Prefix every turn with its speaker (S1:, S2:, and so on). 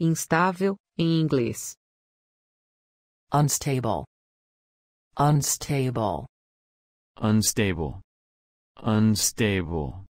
S1: instável, em inglês.
S2: unstable, unstable,
S3: unstable, unstable,